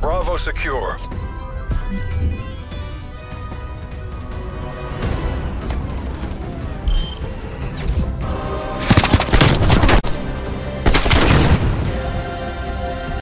Bravo secure.